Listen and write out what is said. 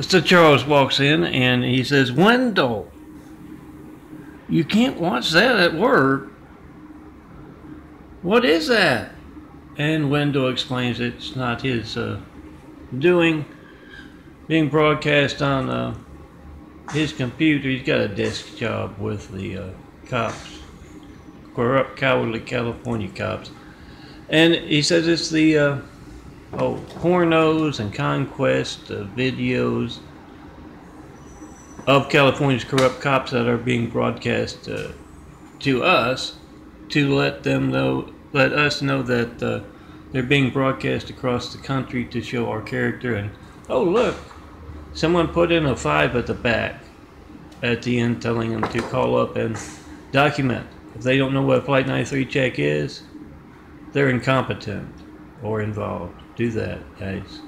So Charles walks in and he says, Wendell, you can't watch that at work. What is that? And Wendell explains it's not his uh, doing, being broadcast on uh, his computer. He's got a desk job with the uh, cops, corrupt, cowardly California cops. And he says it's the uh, oh pornos and conquest uh, videos of California's corrupt cops that are being broadcast uh, to us to let them know, let us know that uh, they're being broadcast across the country to show our character. And oh look, someone put in a five at the back at the end, telling them to call up and document. If they don't know what Flight 93 check is, they're incompetent or involved. Do that, guys.